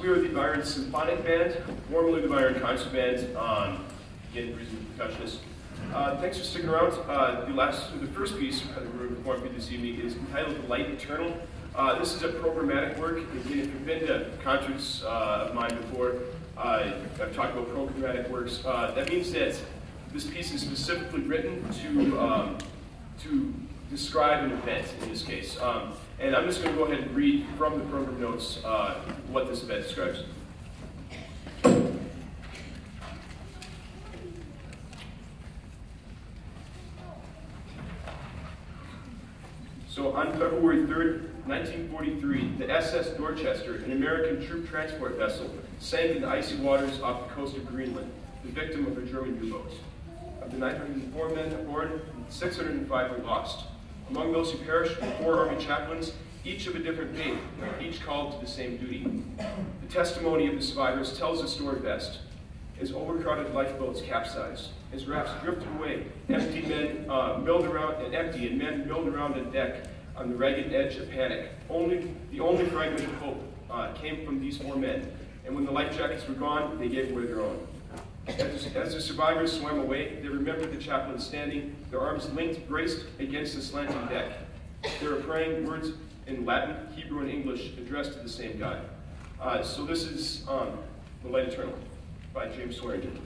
we are the Byron Symphonic Band, formerly the Byron Concert Band. Um, again, reason percussionist. Uh, thanks for sticking around. Uh, the last, the first piece that we're performing this evening is entitled "The "Light Eternal." Uh, this is a programmatic work. Again, if you've been to concerts uh, of mine before, uh, I've talked about programmatic works. Uh, that means that this piece is specifically written to um, to describe an event in this case. Um, and I'm just going to go ahead and read from the program notes uh, what this event describes. So on February 3rd, 1943, the SS Dorchester, an American troop transport vessel, sank in the icy waters off the coast of Greenland, the victim of a German U-boat. Of the 904 men aboard, 605 were lost. Among those who perished were four Army chaplains, each of a different faith, each called to the same duty. The testimony of the survivors tells the story best. As overcrowded lifeboats capsized, as rafts drifted away, empty men uh, milled around and empty and men milled around the deck on the ragged edge of panic. Only the only fragment of hope uh, came from these four men, and when the life jackets were gone, they gave away their own. As, the survivors swam away, they remembered the chaplain standing, their arms linked, braced against the slanting deck. They were praying words in Latin, Hebrew, and English addressed to the same God. Uh, so this is um, The Light Eternal by James Swearingen.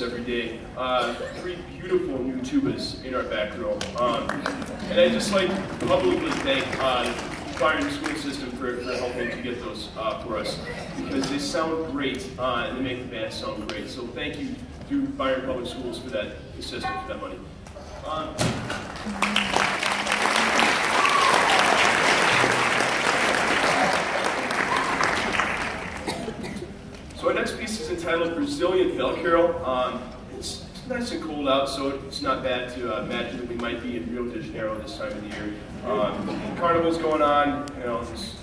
Notice every day, uh, three beautiful new tubas in our back row. Um, and I just like publicly thank uh, Byron School System for, for helping to get those uh, for us because they sound great uh, and they make the band sound great. So thank you to Byron Public Schools for that assistance, for that money. Um, So our next piece is entitled Brazilian Bell Carol. Um, it's, it's nice and cold out, so it's not bad to uh, imagine that we might be in Rio de Janeiro this time of the year. Um, carnival's going on, you know, just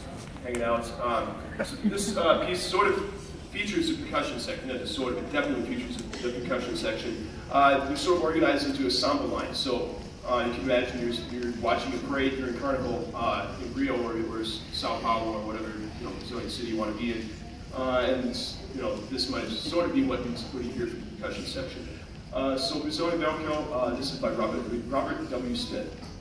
hanging out. Um, so this uh, piece sort of features a percussion section, not just sort of, it definitely features the percussion section. Uh, sort of organized into a samba line, so uh, you can imagine you're, you're watching a parade during Carnival uh, in Rio or, or Sao Paulo or whatever you know, Brazilian city you want to be in. Uh, and you know, this might sort of be what, you hear from the percussion section. Uh, so Bell Carol, uh, this is by Robert, Robert W. Smith.